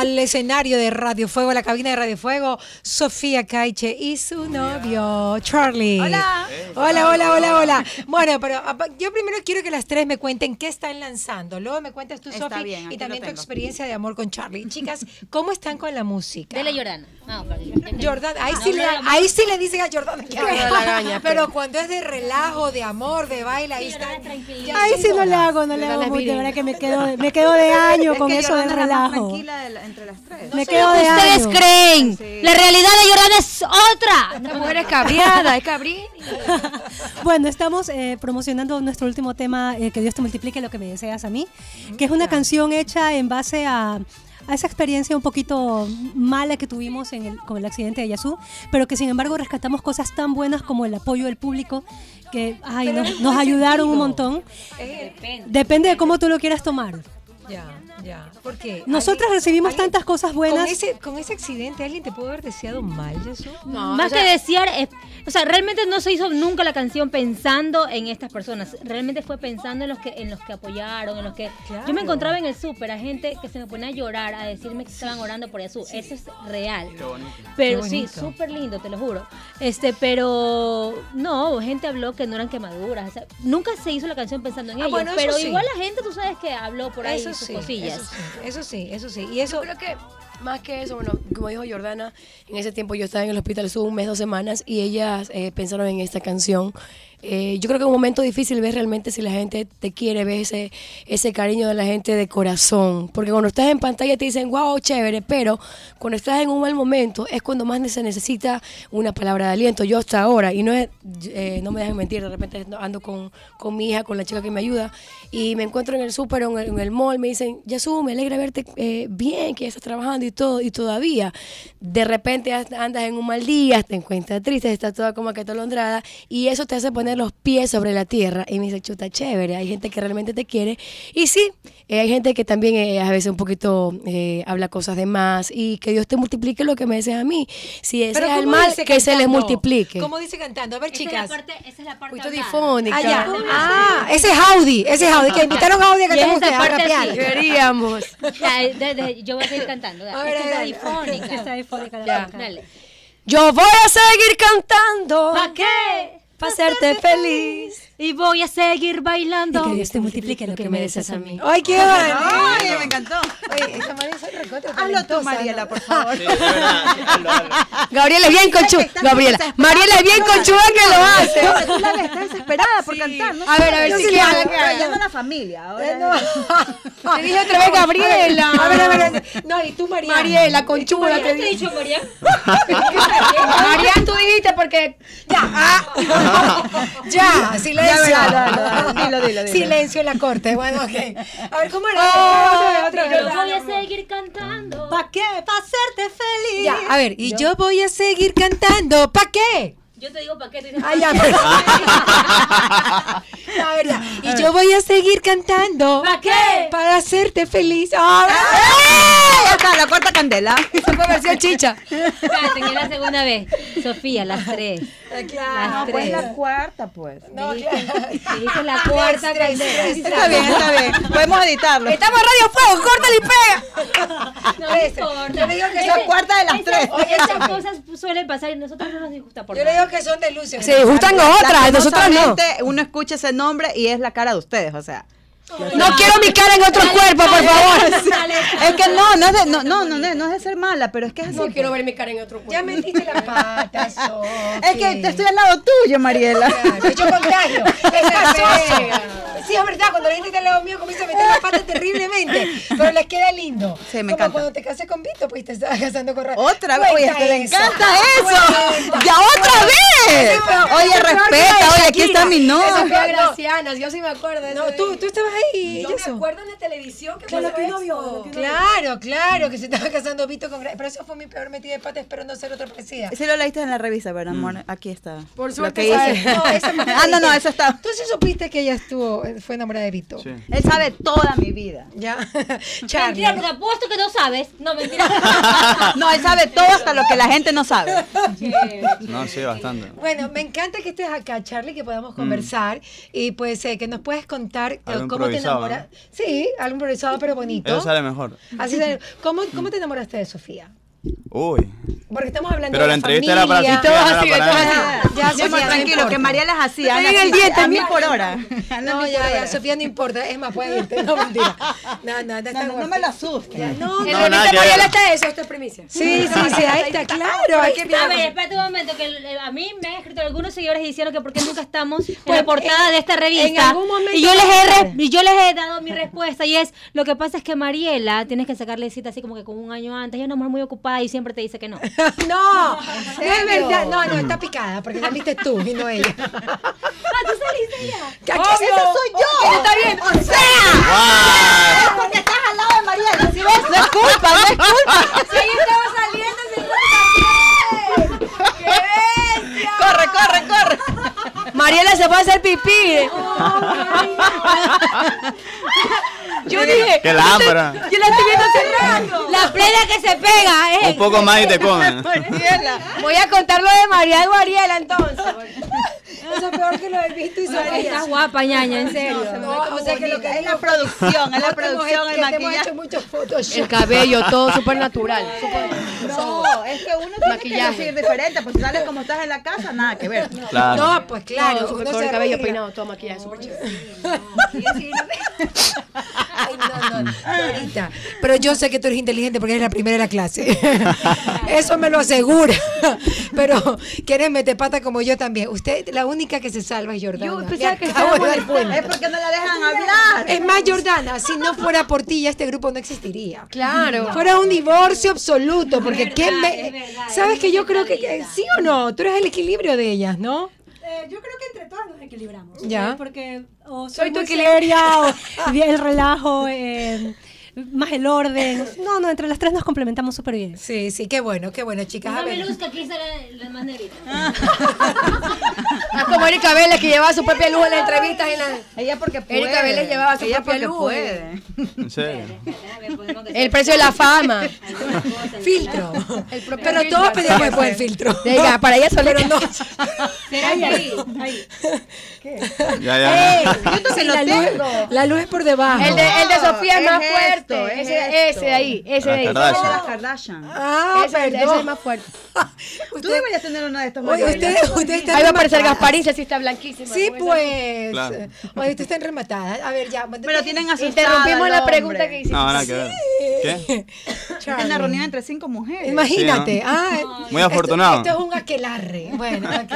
al escenario de Radio Fuego, la cabina de Radio Fuego, Sofía Caiche y su novio, Charlie. Hola. Hola, hola, hola, hola. Bueno, pero apa- yo primero quiero que las tres me cuenten qué están lanzando. Luego me cuentas tú, Sofía, y también tu experiencia de amor con Charlie. Chicas, ¿cómo están con la música? Dele Jordana. Ah, perdón. Jordan, ahí, No, sí no, le, ahí sí le dicen a Jordan que no la gaña, pero cuando es de relajo, de amor, de baile, ahí está. Jordana, Ahí sí no le hago, no le hago la de virilidad. verdad que me quedo, me quedo de año Es con que eso del Jordana la relajo. tranquila de la- entre las tres. Me quedo de Ustedes año. creen. Sí. La realidad de Jordana es otra. Esta mujer es cabriada, es cabrín. Bueno, estamos eh, promocionando nuestro último tema, eh, Que Dios te multiplique lo que me deseas a mí, que es una canción hecha en base a, a esa experiencia un poquito mala que tuvimos en el- con el accidente de Yasu, pero que sin embargo rescatamos cosas tan buenas como el apoyo del público, que ay, nos, nos ayudaron un sentido. montón. Eh, Depende de cómo tú lo quieras tomar. ya, ya. Porque Nosotras recibimos tantas cosas Con buenas. ese, con ese accidente, ¿alguien te pudo haber deseado mal, Jesús? No, Más o sea, que desear, es- o sea, realmente no se hizo nunca la canción pensando en estas personas. Realmente fue pensando en los que en los que apoyaron, en los que Claro. yo me encontraba en el súper a gente que se me ponía a llorar, a decirme que estaban orando por Jesús. Eso es real. Pero Qué sí, bonito. súper lindo, te lo juro. Este, pero no, gente habló que no eran quemaduras. o sea, nunca se hizo la canción pensando en Ah, ellos. bueno, pero sí. igual la gente, tú sabes que habló por ahí eso sus sí, cosillas. Eso sí, eso sí, eso sí. Y eso, Yo creo que más que eso, bueno, como dijo Jordana, en ese tiempo yo estaba en el hospital, estuve un mes, dos semanas, y ellas eh, pensaron en esta canción. Eh, yo creo que es un momento difícil ver realmente si la gente te quiere, ver ese, ese cariño de la gente de corazón. Porque cuando estás en pantalla te dicen, wow, chévere, pero cuando estás en un mal momento es cuando más se necesita una palabra de aliento. Yo hasta ahora, y no es, eh, no me dejen mentir, de repente ando con, con mi hija, con la chica que me ayuda, y me encuentro en el súper en en el mall, me dicen, Yasu, me alegra verte eh, bien, que ya estás trabajando y todo, y todavía, de repente andas en un mal día, te encuentras triste, estás toda como que atolondrada, y eso te hace poner los pies sobre la tierra, y me dice, chuta, chévere, hay gente que realmente te quiere, y sí, eh, hay gente que también eh, a veces un poquito eh, habla cosas de más, y que Dios te multiplique lo que me deseas a mí, si ese es el ¿cómo mal, que se les multiplique. ¿Cómo dice cantando? A ver, Esa es la chicas. parte, esa es la parte. Ah, ya. Ah, ese es Audi, ese es Audi, que invitaron a Audi a que Y te esa guste, a parte rapear. sí. Deberíamos. Ya, de- de- yo voy a seguir cantando. A ver, Esta es dale. difónica. Está difónica la Ya. chica. Dale. Yo voy a seguir cantando ¿Para qué? Para hacerte feliz. Y voy a seguir bailando. Y que Dios te multiplique lo que me deseas a mí. Ay, qué bonito. Ay, me encantó. Oye, esa María es recontra Hazlo tú, Mariela, por favor. Sí, de verdad, hazlo, hazlo. Gabriela es bien conchuda. Gabriela. Mariela es bien conchuda que lo hace. Porque tú la ves, está desesperada por cantar. A ver, a ver, si sí quiere, la hago, que haga. Ya no la familia. Ahora No. Te dije otra vez Gabriela. A ver, a ver, a. No, y tú, María. Mariela, conchuda. ¿Qué Te he dicho, María? Mariana, tú dijiste porque. Ya, silencio. Ya, dale, dale. Dilo, dilo, dilo. Silencio en la corte. Bueno, ok. A ver, ¿cómo era? Oh, otra vez, otra vez. Yo voy a seguir cantando. ¿Para qué? Para hacerte feliz. Ya, a ver, y yo voy a seguir cantando. ¿Para qué? Yo te digo para qué. Tú dices, Ah, ya, pero- A ver, ya. Y yo voy a seguir cantando. ¿Para qué? Para hacerte feliz. Ah, Ya está, la cuarta candela. Esa fue versión chicha. Espérate, que la segunda vez. Sofía, las tres. Claro. Las Pues la cuarta, pues. No, claro. Dijiste la cuarta Tres, candela. tres, Está bien, está bien. Podemos editarlo. Estamos Radio Fuego, córtale y pega. No me importa. Yo le digo que La cuarta de las tres. Oye, Esas cosas suelen pasar y a nosotros no nos disgusta por Yo le digo que son de luces. Se gustan otras, nosotros no. Uno escucha ese nombre y es la cara de ustedes, o sea. No quiero mi cara en otro cuerpo, por favor. Es que no, no es de, no, no, no, no, es de ser mala, pero es que es así. No quiero ver mi cara en otro cuerpo. Ya metiste la pata. Es que te estoy al lado tuyo, Mariela. Claro, Yo contagio. Es gracioso. Sí, es verdad, cuando la gente está al lado mío comienza a meter la pata terriblemente, pero les queda lindo. Sí, me Como encanta. cuando te casé con Vito, pues te estabas casando con Ra- Otra vez, oye, le eso. encanta eso. Ya otra vez. Oye, respeta, oye, aquí está mi peor. Gracianas, yo sí me acuerdo de No, eso. tú, tú estabas ahí. Yo y me acuerdo en la televisión que Claro, pasó no vio, eso. lo que no Claro, claro, que se estaba casando Vito con Pero eso fue mi peor metida de pata esperando ser otra parecida. Sí lo leíste en la revista, ¿verdad, amor? Aquí está. Por Lo suerte. No, esa Ah, no, no, eso está. Tú sí supiste que ella estuvo. fue enamorada de Vito. Sí. Él sabe toda mi vida. Ya. Mentira, Charlie. porque apuesto que no sabes. No, mentira. No, él sabe todo hasta lo que la gente no sabe. No, sí, bastante. Bueno, me encanta que estés acá, Charlie, que podamos conversar y pues eh, que nos puedes contar eh, Te. Sí, algo improvisado pero bonito. Eso sale mejor. Así sale. ¿Cómo, ¿Cómo te enamoraste de Sofía? Uy. Porque estamos hablando Pero de la entrevista era para familia. Todos era así, para todos. Ya, Sofía, tranquilo, que María las hacía. Estoy anda en el así, diente, a mil mi- por hora. No, ya, ya. Sofía no importa. Es más, puedes irte. No, mentira. No, no, No, no, no me lo asustes. No, No, no. ver. está eso, esto es primicia. Sí, sí, sí, ahí está, claro. Hay que A ver, espérate un momento, que a mí me han escrito algunos seguidores diciendo que por qué nunca estamos en Pues, la portada en- de esta revista. en algún momento y yo les, he yo les he dado mi respuesta y es, lo que pasa es que Mariela, tienes que sacarle cita así como que con un año antes, ella es una mujer muy ocupada y siempre te dice que no. No, no es verdad. No, no, está picada porque saliste tú y no ella. ah, tú saliste. Que aquí esa soy yo. Está bien. O sea, es porque estás al lado de María. ¿sí ves? No es culpa, no es culpa. Sí, estaba saliendo sin Corre, corre, corre. Mariela se fue a hacer pipí. Yo dije, ¡Qué lámpara! yo la estoy viendo cerrando. La plena que se pega, ¿eh? Un poco más y te comen. Voy a contar lo de María y Mariela entonces. Eso es peor que lo de Vito y Sofía. Estás guapa, ñaña, en serio. No, o sea que lo que Es la producción, es la producción, el que maquillaje. hecho muchos fotos. El cabello, todo súper natural. No, es que uno tiene Maquillaje. que decir diferente, pues sales como estás en la casa, nada que ver. Claro. No, pues claro. Súper se el cabello peinado, todo maquillaje, súper chido. Ay, no, no, Dorita. Pero yo sé que tú eres inteligente porque eres la primera de la clase. Eso me lo asegura. Pero quieres meter pata como yo también. Usted, la única que se salva es Jordana. Yo pensaba que. Es porque no la dejan hablar. Es más, Jordana, si no fuera por ti, ya este grupo no existiría. Claro. Fuera un divorcio absoluto, porque ¿qué me... ¿Sabes que yo creo que, que- sí o no? Tú eres el equilibrio de ellas, ¿no? Eh, yo creo que nos equilibramos. Ya. Porque o Soy soy tu equilibrio. o el relajo, eh, más el orden. No, no, entre las tres nos complementamos súper bien. Sí, sí, qué bueno, qué bueno, chicas. A me ver. luzca, aquí será la más negrita. Es como Erika Vélez que llevaba su propia luz en las entrevistas y en la- Ella porque puede. Erika Vélez llevaba su Ella propia porque luz. puede. En serio. El precio de la fama. Filtro. El propio Pero filtro. todos pedimos después el filtro. Diga, para ella solo no. Será ahí. Ya, ya. Yo que lo la, luz, la luz es por debajo. El de, el de Sofía es es más esto, fuerte. es ese, ese de ahí, ese de ahí. Kardashian. Kardashian. Ah, Ese, ese es más fuerte. Tú Usted- deberías tener uno de estos Oye, Mariela. usted, usted está Ahí va a aparecer rematada. Gasparín, si está blanquísima. Sí, pues. Claro. Oye, usted está rematada. A ver, ya. Pero tienen asustado Interrumpimos la hombre. pregunta que hiciste. No, nada que ver. ¿Qué? Es una reunión entre cinco mujeres. Imagínate. Sí, ¿no? ah, Muy afortunado. Esto, es un aquelarre. Bueno, aquí.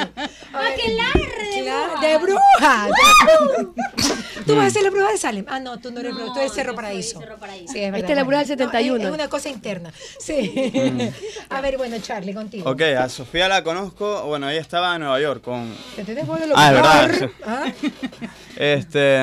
Aquelarre de bruja. Tú vas a ser la bruja de Salem. Ah, no, tú no eres bruja, tú eres Cerro Paraíso. Cerro Paraíso. Sí, es verdad. Esta es la bruja del No, 71. es, es una cosa interna. Sí. A ver, bueno, Charlie, contigo. Ok, a Sofía la conozco. Bueno, ella estaba en Nueva York con. ¿Te bueno lo Ah, es verdad. ¿Ah? Este.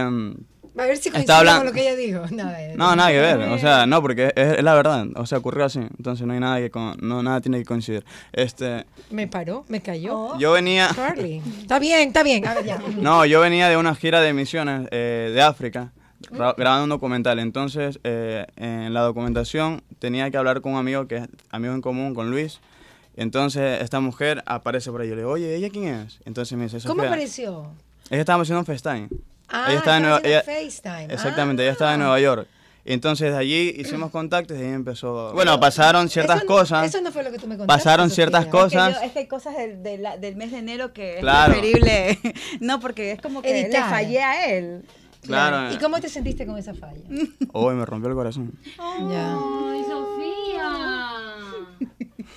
A ver si hablan- con lo que ella dijo. No, No, nada que ver. O sea, no, porque es, es la verdad. O sea, ocurrió así. Entonces no hay nada que. con- no, nada tiene que coincidir. Este. Me paró, me cayó. Yo venía. Charlie. Está bien, está bien. A ver, ya. No, yo venía de una gira de misiones eh, de África, ra- grabando un documental. Entonces, eh, en la documentación tenía que hablar con un amigo que es amigo en común, con Luis. Entonces, esta mujer aparece por ahí. Yo le digo, oye, ¿ella quién es? Entonces me dice, ¿Cómo apareció? Ella estaba haciendo un FaceTime. Ah, ella estaba en Nueva, haciendo ella- FaceTime. Exactamente, Ah. ella estaba en Nueva York. Y entonces de allí hicimos contactos y ahí empezó... Bueno, pasaron ciertas Eso no- cosas. Eso no fue lo que tú me contaste. Pasaron ciertas Sofía. cosas. Es que, yo- es que hay cosas del, de la- del mes de enero que Claro. es preferible. No, porque es como que Editar. le fallé a él. Claro. ¿Y cómo te sentiste con esa falla? Uy, me rompió el corazón. Ya.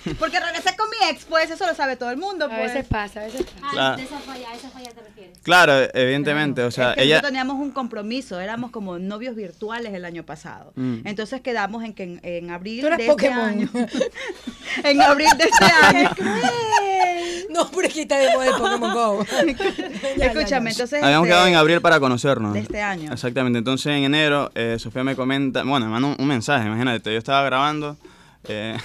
Porque regresé con mi ex, pues eso lo sabe todo el mundo. A Pues. veces pasa, a veces pasa. Ah, Claro. de esa falla, a esa falla te refieres. Claro, evidentemente. O sea, Es que ella... nosotros teníamos un compromiso, éramos como novios virtuales el año pasado. Mm. Entonces quedamos en que en, en abril Tú eres de Pokémon. este año. en abril de este año. No, pero quita de moda el Pokémon Go. Ya, Escúchame, ya, ya. entonces. Habíamos este, quedado en abril para conocernos. de este año. Exactamente. Entonces en enero, eh, Sofía me comenta, bueno, me manda un, un mensaje, imagínate, yo estaba grabando eh,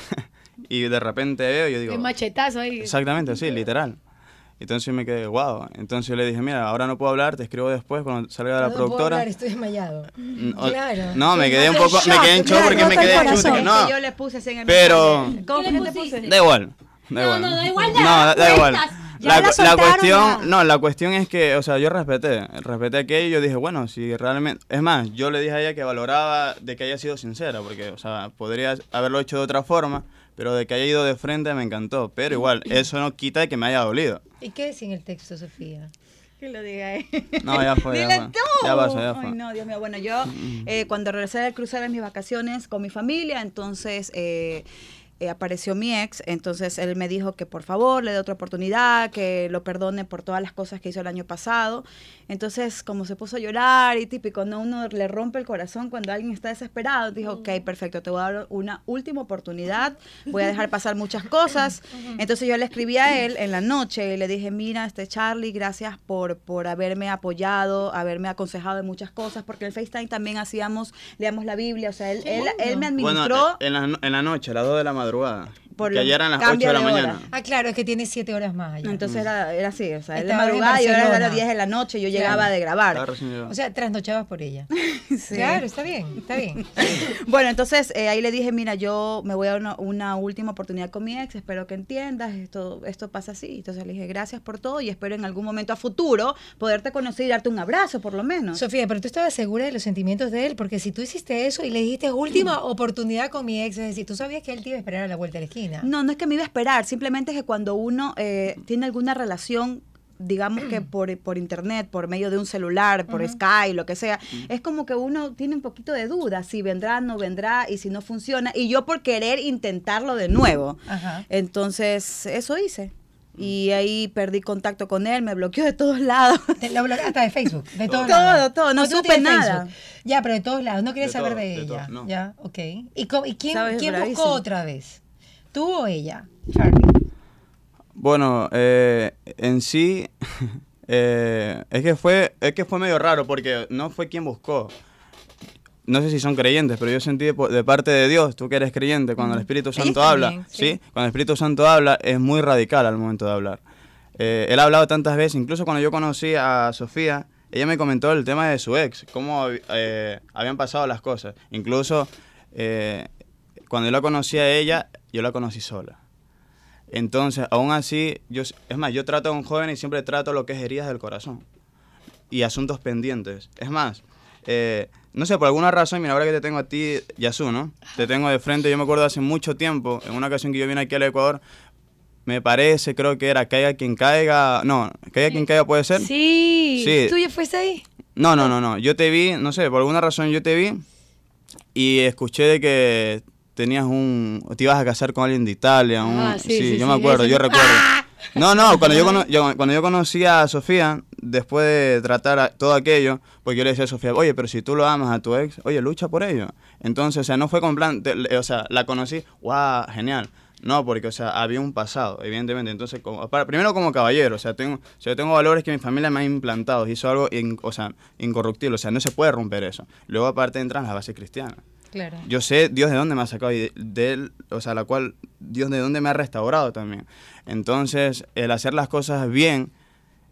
y de repente veo y yo digo... El machetazo ahí. Exactamente, sí, literal. Entonces me quedé, wow. Entonces yo le dije, mira, ahora no puedo hablar, te escribo después cuando salga de la No puedo productora. hablar, estoy desmayado. Mm, Claro. No, me quedé un poco, me quedé en shock claro, porque me quedé corazón. chuta, no. que yo le puse así en el Pero-. ¿Cómo ¿Qué que le no te pusiste? puse? Da igual. Da No, igual. no, da igual, No, ya, da, da igual. La, cuestión, ya. no, la cuestión es que, o sea, yo respeté, respeté aquello y yo dije, bueno, si realmente, es más, yo le dije a ella que valoraba de que haya sido sincera, porque, o sea, podría haberlo hecho de otra forma, pero de que haya ido de frente me encantó, pero igual, eso no quita de que me haya dolido. ¿Y qué decía en el texto, Sofía? Que lo diga él. No, ya fue, ya fue. tú. Ya pasó, ya fue. Ay, no, Dios mío. Bueno, yo eh, cuando regresé del crucero en mis vacaciones con mi familia, entonces eh, eh, apareció mi ex, entonces él me dijo que por favor le dé otra oportunidad, que lo perdone por todas las cosas que hizo el año pasado. Entonces, como se puso a llorar y típico, no uno le rompe el corazón cuando alguien está desesperado, dijo, ok, perfecto, te voy a dar una última oportunidad, voy a dejar pasar muchas cosas. Entonces yo le escribí a él en la noche y le dije, mira, este Charlie, gracias por, por haberme apoyado, haberme aconsejado en muchas cosas, porque en el FaceTime también hacíamos, leíamos la Biblia, o sea, él, él, él me Bueno, administró en la, no- en la noche, a las 2 de la madrugada, Por que ayer eran las 8 cambios de la hora. mañana. Ah, claro, es que tiene siete horas más allá. Entonces era, era así, o sea, él de Estaba en madrugada y yo era las 10 de la noche, yo Claro. llegaba de grabar. O sea, trasnochabas por ella. Claro, está bien, está bien. Bueno, entonces eh, ahí le dije, mira, yo me voy a dar una, una última oportunidad con mi ex, espero que entiendas, esto, esto pasa así. Entonces le dije, gracias por todo y espero en algún momento a futuro poderte conocer y darte un abrazo, por lo menos. Sofía, pero tú estabas segura de los sentimientos de él, porque si tú hiciste eso y le dijiste última oportunidad con mi ex, es decir, tú sabías que él te iba a esperar a la vuelta de la esquina. No, no es que me iba a esperar, simplemente es que cuando uno eh, tiene alguna relación digamos que por, por internet, por medio de un celular, por Skype, lo que sea, es como que uno tiene un poquito de duda, si vendrá, no vendrá, y si no funciona, y yo por querer intentarlo de nuevo. Entonces, eso hice. Y ahí perdí contacto con él, me bloqueó de todos lados. Te- lo bloqueaste hasta de Facebook, de todos Todo, lados. todo, no tú supe nada. Facebook. Ya, pero de todos lados, no querías De saber todo, de de ella. todo, no. Ya, ok. ¿Y, quién, buscó otra vez? ¿Tú o ella, Charlie? Bueno, eh, en sí, eh, es que fue es que fue medio raro porque no fue quien buscó. No sé si son creyentes, pero yo sentí de, de parte de Dios, tú que eres creyente, cuando el Espíritu Ellos Santo habla, también, ¿sí? sí. Cuando el Espíritu Santo habla, es muy radical al momento de hablar. Eh, él ha hablado tantas veces, incluso cuando yo conocí a Sofía, ella me comentó el tema de su ex, cómo eh, habían pasado las cosas. Incluso eh, cuando yo la conocí a ella, yo la conocí sola. Entonces, aún así, yo, es más, yo trato a un joven y siempre trato lo que es heridas del corazón y asuntos pendientes. Es más, eh, no sé, por alguna razón, mira, ahora que te tengo a ti, Yasu, ¿no? Te tengo de frente, yo me acuerdo hace mucho tiempo, en una ocasión que yo vine aquí al Ecuador, me parece, creo que era Caiga quien caiga, no, Caiga quien caiga puede ser. Sí. Sí. ¿Tú ya fuiste ahí? No, no, no, no, yo te vi, no sé, por alguna razón yo te vi y escuché de que tenías un, te ibas a casar con alguien de Italia, un- Ah, sí, sí, yo me acuerdo, yo recuerdo. No, no, cuando yo, cono- yo- cuando yo conocí a Sofía, después de tratar a- todo aquello, pues yo le decía a Sofía, oye, pero si tú lo amas a tu ex, oye, lucha por ello. Entonces, o sea, no fue con plan, te- o sea, la conocí, wow, genial. No, porque, o sea, había un pasado, evidentemente. Entonces, como, para- primero como caballero, o sea, tengo, o sea, yo tengo valores que mi familia me ha implantado, hizo algo, in- o sea, incorruptible, o sea, no se puede romper eso. Luego, aparte, entran las bases cristianas. Claro. Yo sé Dios de dónde me ha sacado y de, de él, o sea, la cual Dios de dónde me ha restaurado también. Entonces, el hacer las cosas bien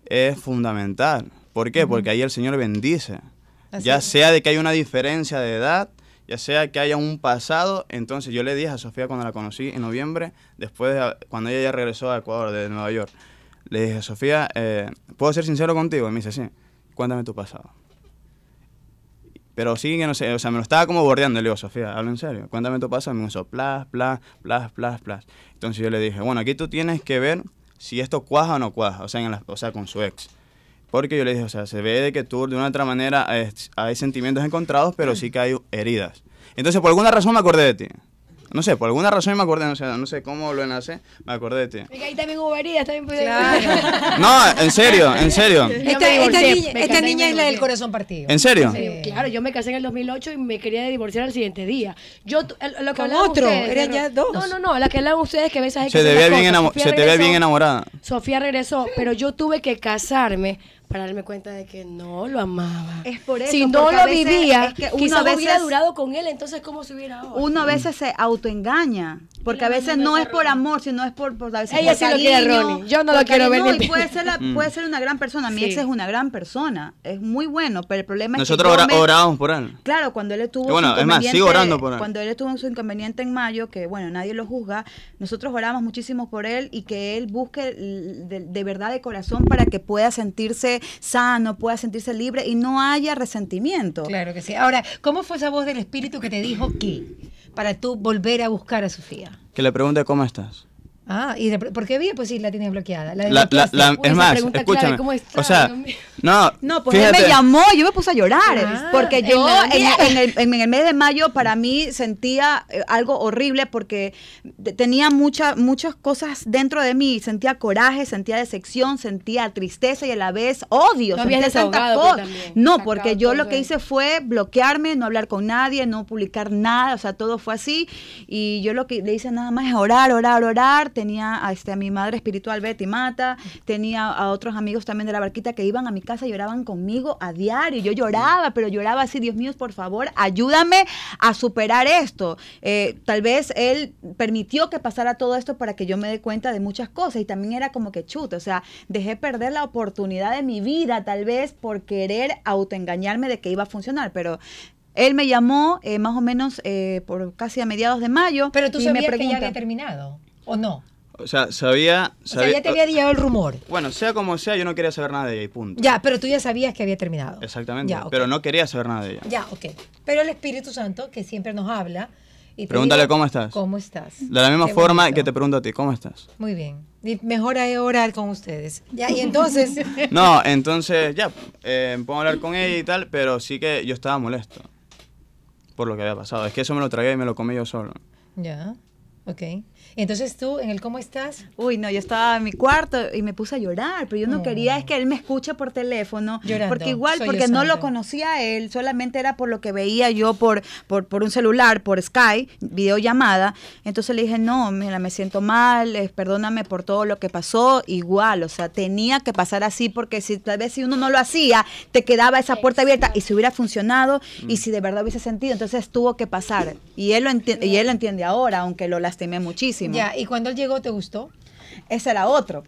es fundamental. ¿Por qué? Porque ahí el Señor bendice. Así ya es. sea de que haya una diferencia de edad, ya sea que haya un pasado. Entonces, yo le dije a Sofía cuando la conocí en noviembre, después de, cuando ella ya regresó a Ecuador, de Nueva York, le dije, Sofía, eh, ¿puedo ser sincero contigo? Y me dice, sí, cuéntame tu pasado. Pero sí que no sé, o sea, me lo estaba como bordeando. Le digo, Sofía, hablo en serio, cuéntame tu pasado. Y me hizo plas, plas, plas, plas, plas. Entonces yo le dije, bueno, aquí tú tienes que ver si esto cuaja o no cuaja, o sea, en la- o sea, con su ex. Porque yo le dije, o sea, se ve de que tú de una u otra manera hay sentimientos encontrados, pero sí que hay heridas. Entonces, por alguna razón me acordé de ti. No sé, por alguna razón me acordé, no sé, no sé cómo lo enlacé, me acordé de ti. Porque ahí también hubo heridas, también pude No, en serio, en serio. Esta, me esta divorcié, niña, esta niña es la del corazón partido. ¿En serio? Sí, Claro, yo me casé en el 2008 y me quería divorciar al siguiente día. Yo, lo que ¿Con hablaban otro? ustedes, ¿Eran ya dos? No, no, no, la que hablaban ustedes que a veces hay que Se te ve bien, se te ve bien enamorada. Sofía regresó, pero yo tuve que casarme para darme cuenta de que no lo amaba. Es por eso, Si no lo veces vivía, es que uno quizás a veces- hubiera durado con él, entonces ¿cómo se hubiera ahora? Uno a veces se autoengaña. Porque a veces no es por amor, sino es por, por a veces Ella por sí lo quiere Ronnie. Yo no lo quiero ver ni- y puede ser, la- Mm. puede ser una gran persona. Mi Sí. ex es una gran persona. Es muy bueno, pero el problema Nosotros es que me- orábamos por él. Claro, cuando él tuvo Y bueno, su es más, sigo orando por él. Cuando él tuvo su inconveniente en mayo, que bueno, nadie lo juzga, nosotros oramos muchísimo por él y que él busque de, de verdad de corazón para que pueda sentirse sano, pueda sentirse libre y no haya resentimiento. Claro que sí. Ahora, ¿cómo fue esa voz del espíritu que te dijo qué? Para tú volver a buscar a Sofía. Que le pregunte cómo estás. Ah, y de- ¿por qué vi? Pues sí, la tienes bloqueada. La La- la- desbloqueaste. la- Uy, es esa más, pregunta escúchame. clave, ¿cómo está? O sea, no, No, pues él me llamó y yo me puse a llorar. Ah, porque yo en, en el, en el mes de mayo para mí sentía eh, algo horrible porque tenía mucha, muchas cosas dentro de mí. Sentía coraje, sentía decepción, sentía tristeza y a la vez odio. No sentía tantas cosas. pues. No, porque yo lo que hice fue bloquearme, no hablar con nadie, no publicar nada. O sea, todo fue así. Y yo lo que le hice nada más es orar, orar, orar. Tenía a, este, a mi madre espiritual Betty Mata, tenía a otros amigos también de la barquita que iban a mi casa y lloraban conmigo a diario. Yo lloraba, pero lloraba así, Dios mío, por favor, ayúdame a superar esto. Eh, tal vez él permitió que pasara todo esto para que yo me dé cuenta de muchas cosas y también era como que chuta, o sea, dejé perder la oportunidad de mi vida tal vez por querer autoengañarme de que iba a funcionar, pero... Él me llamó eh, más o menos eh, por casi a mediados de mayo. Pero tú y me sabías que ya pregunta, había terminado, ¿o no? O sea, sabía... O sea, sabía- ya te había llegado el rumor. Bueno, sea como sea, yo no quería saber nada de ella y punto. Ya, pero tú ya sabías que había terminado. Exactamente. Ya. Pero no quería saber nada de ella. Ya, ok. Pero el Espíritu Santo, que siempre nos habla. Y Pregúntale digo, cómo estás. ¿Cómo estás? De la misma Qué forma bonito. que te pregunto a ti, ¿cómo estás? Muy bien. Y mejor orar con ustedes. Ya, y entonces. No, entonces ya, eh, a hablar con ella y tal, pero sí que yo estaba molesto por lo que había pasado. Es que eso me lo tragué y me lo comí yo solo. ya, ok. Entonces tú, en el cómo estás, Uy, no, yo estaba en mi cuarto y me puse a llorar, pero yo no quería es que él me escuche por teléfono, Llorando, porque igual, porque no lo conocía a él, solamente era por lo que veía yo por, por, por un celular, por Skype, videollamada, entonces le dije, no, mira, me siento mal, eh, perdóname por todo lo que pasó, igual, o sea, tenía que pasar así, porque si tal vez si uno no lo hacía, te quedaba esa puerta abierta y si hubiera funcionado y si de verdad hubiese sentido, entonces tuvo que pasar, y él lo, enti- y él lo entiende ahora, aunque lo lastimé muchísimo. Ya, y cuando él llegó, ¿te gustó? Ese era otro.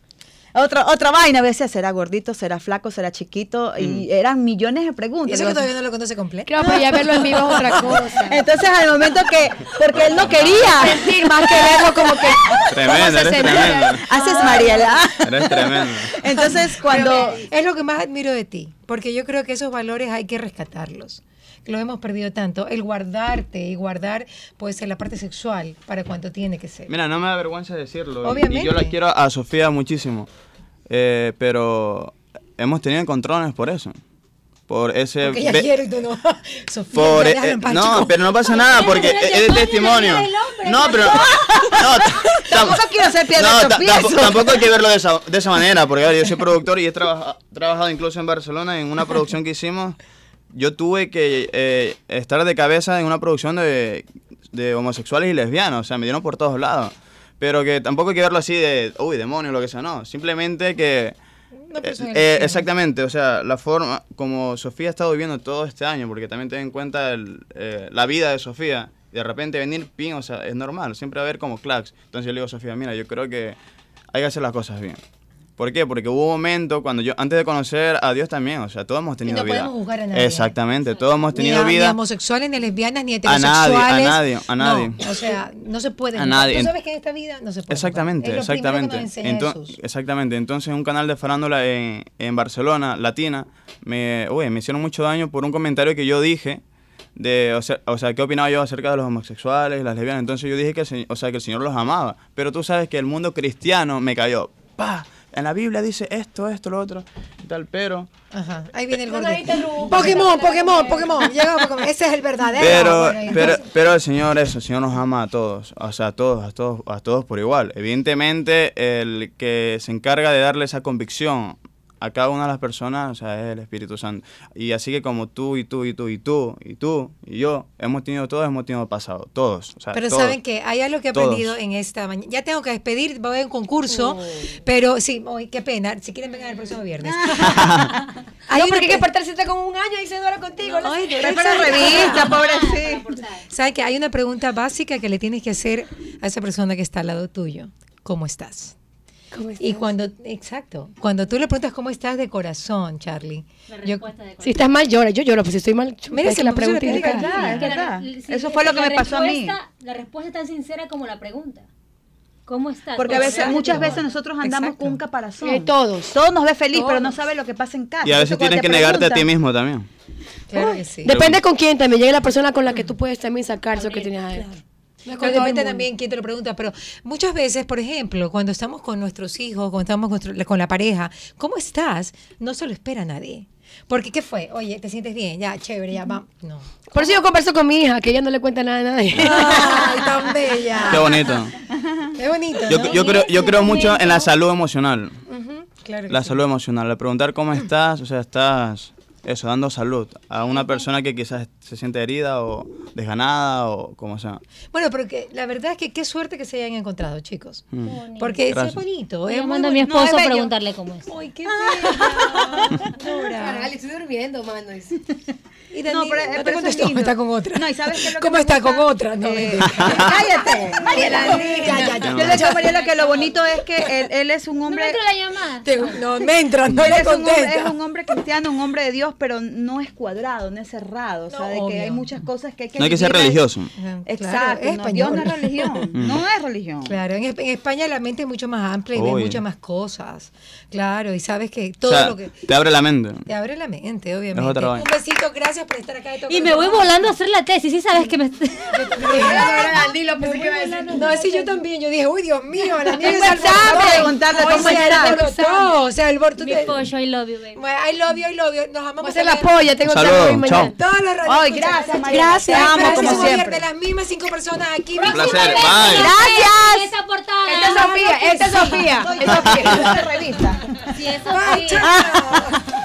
Otra, otra vaina, a veces será gordito, será flaco, será chiquito, y eran millones de Y preguntas. eso que todavía no lo conoce completo. Claro, pero ya verlo en vivo es otra cosa. Entonces, al momento que, porque él no quería sentir más que verlo como que Tremendo, eres tremendo. haces Mariela. Eres tremendo. Entonces, cuando Pero es lo que más admiro de ti, porque yo creo que esos valores hay que rescatarlos. Que los hemos perdido tanto. El guardarte y guardar puede ser la parte sexual para cuanto tiene que ser. Mira, no me da vergüenza decirlo. y- Y, Obviamente. yo la quiero a Sofía muchísimo. Eh, pero hemos tenido encontrones por eso. Por ese... Porque ella quiere y tú no. Sofía, por, ya eh, en no, pero no pasa nada porque es el testimonio. No, pero no, Tampoco quiero ser piedra no, tampoco, hay que verlo de esa, de esa manera, porque yo soy productor y he trabaja- trabajado incluso en Barcelona en una producción que hicimos. Yo tuve que eh, estar de cabeza en una producción de, de homosexuales y lesbianas, o sea, me dieron por todos lados. Pero que tampoco hay que verlo así de, uy, demonio, lo que sea, no. Simplemente que Una eh, eh, exactamente, o sea, la forma como Sofía ha estado viviendo todo este año, porque también ten en cuenta el, eh, la vida de Sofía, y de repente venir pin, o sea, es normal, siempre va a haber como clacks. Entonces yo le digo a Sofía, mira, yo creo que hay que hacer las cosas bien. ¿Por qué? Porque hubo un momento cuando yo, antes de conocer a Dios también, o sea, todos hemos tenido no vida. podemos juzgar a nadie. Exactamente, todos hemos Ni, tenido a- ni vida. homosexuales, ni lesbianas, ni A nadie, a heterosexuales. nadie, a nadie. No, o sea, no se puede. A nadie. Tú sabes que en esta vida no se puede. Exactamente, exactamente. nos enseña Ento- Jesús. exactamente. Entonces, en un canal de farándula en, en Barcelona, Latina, me, uy, me hicieron mucho daño por un comentario que yo dije de, o sea, o sea, qué opinaba yo acerca de los homosexuales y las lesbianas. Entonces yo dije que, el o sea, que el Señor los amaba. Pero tú sabes que el mundo cristiano me cayó. ¡Pah! En la Biblia dice esto, esto, lo otro, y tal, pero... Ajá, ahí viene el gordito. Pokémon, Pokémon, Pokémon. Llegó Pokémon. Ese es el verdadero. Pero, pero, pero el Señor, eso, el Señor nos ama a todos, o sea, a todos, a todos, a todos por igual. Evidentemente, el que se encarga de darle esa convicción a cada una de las personas, o sea, es el Espíritu Santo. Y así que como tú y tú y tú y tú y tú y yo, hemos tenido todos, hemos tenido pasado, todos. o sea, Pero todos. saben que hay algo que he Todos. aprendido en esta mañana. Ya tengo que despedir, voy a un concurso, pero sí, hoy qué pena. Si quieren vengan el próximo viernes. No, porque hay que- portarse con un año diciéndolo contigo. ¿no? Ay, Prepara revista, pobrecito. ¿Sabes que hay una pregunta básica que le tienes que hacer a esa persona que está al lado tuyo? ¿Cómo estás? ¿Cómo estás? Y cuando, exacto, cuando tú le preguntas cómo estás de corazón, Charlie. yo- Si estás mal, llora. Yo lloro, pues si estoy mal, Mira, me la pregunta es. Es verdad. Eso fue lo que me pasó a mí. respuesta- La respuesta es tan sincera como la pregunta. ¿Cómo estás? Porque a veces, muchas veces nosotros andamos Exacto. con un caparazón. Eh, todos. Todos nos ve feliz, pero no sabe lo que pasa en casa. Y a veces Entonces, tienes que negarte a ti mismo también. Claro que sí. Depende con quién también. Llega la persona con la que tú puedes también sacar eso que tienes adentro. No el depende también quién te lo pregunta, pero muchas veces, por ejemplo, cuando estamos con nuestros hijos, cuando estamos con, nuestro- con la pareja, ¿cómo estás? No se lo espera nadie. Porque, ¿qué fue? Oye, ¿te sientes bien? Ya, chévere, ya, va. No. Por eso yo converso con mi hija, que ella no le cuenta nada a nadie. Ay, tan bella. Qué bonito. Qué bonito, Yo, ¿no? yo creo, yo creo mucho en la salud emocional. Ujú, claro que La sí. salud emocional. Al preguntar cómo estás, o sea, estás eso, dando salud a una persona que quizás se siente herida o desganada o como sea. Bueno, pero que la verdad es que qué suerte que se hayan encontrado, chicos. Mm. Porque es Gracias. bonito. Voy Es llamando a mi bonito. No, esposo es a preguntarle cómo es. Ay, qué. Nora. estoy durmiendo, mano. Y No, pero, no pero te es contestó, lindo. está con otra. No, ¿y sabes qué es lo que ¿Cómo está gusta? con otra? No, Eh, cállate. Ya, ya, ya. Yo le digo a Mariela que lo bonito es que él, él es un ¿No me hombre... entró la llamada? Te- No, me entra, no él le es, un hombre, contesta. es un hombre cristiano, un hombre de Dios, pero no es cuadrado, no es cerrado. O sea, de que hay muchas cosas que hay que No hay que ser religioso. Claro, Exacto. es no, Dios no es religión. No es religión. Claro, en, en España la mente es mucho más amplia y ve muchas más cosas. Claro, y sabes que todo o sea, lo que te abre la mente. te abre la mente, obviamente. otra Un besito, gracias por estar acá. de Y me voy volando a hacer la tesis. Sí sabes que me... No, sí, yo también. Yo dije, uy, Dios mío, la niña es. Preguntarle cómo se está. O sea, el bordo Mi pollo, I love you, baby. I love you, I love you. Nos amamos. Voy a hacer la polla, tengo que mañana. Todos los Ay, gracias, Mariela. Gracias. Amo, Gracias, como siempre. viernes, las mismas cinco personas aquí. Un placer. Bye. Gracias. Esta portada. Esta es Sofía, esta es Sofía. Esta es revista. Sí, eso Bye, sí. chao.